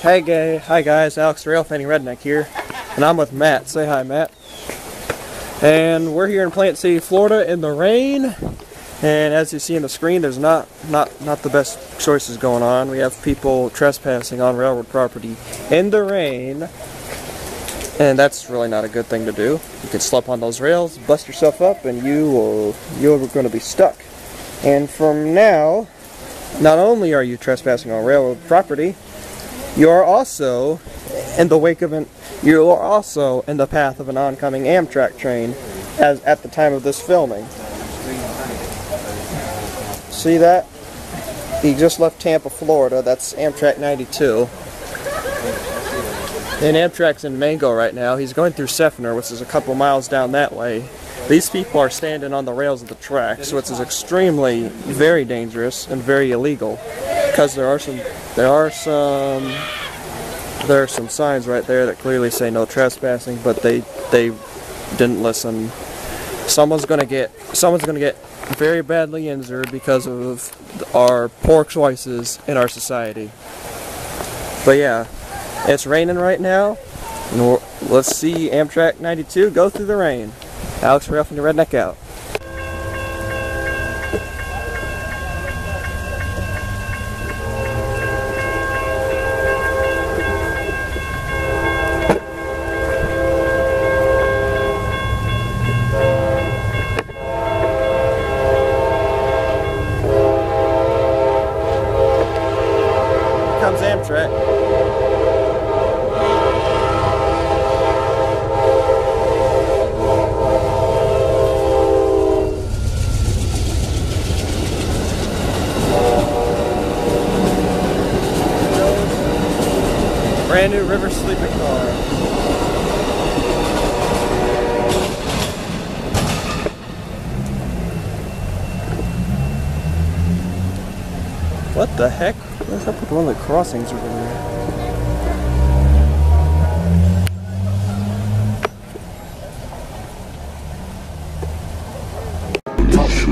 Hey gay, hi guys, Alex the Rail Redneck here, and I'm with Matt. Say hi, Matt. And we're here in Plant City, Florida, in the rain. And as you see on the screen, there's not not not the best choices going on. We have people trespassing on railroad property in the rain, and that's really not a good thing to do. You can slip on those rails, bust yourself up, and you will you're going to be stuck. And from now, not only are you trespassing on railroad property, you are also in the wake of an you are also in the path of an oncoming Amtrak train as at the time of this filming. See that? He just left Tampa, Florida. That's Amtrak 92. And Amtrak's in Mango right now. He's going through Seffner, which is a couple miles down that way. These people are standing on the rails of the tracks, which is extremely, very dangerous and very illegal. Because there are some, there are some, there are some signs right there that clearly say no trespassing, but they, they didn't listen. Someone's gonna get, someone's gonna get very badly injured because of our poor choices in our society. But yeah, it's raining right now. And let's see Amtrak 92 go through the rain. Alex from the Redneck out. Amtrak. Brand new River sleeping car. What the heck? What's up with one of the crossings over there? Touch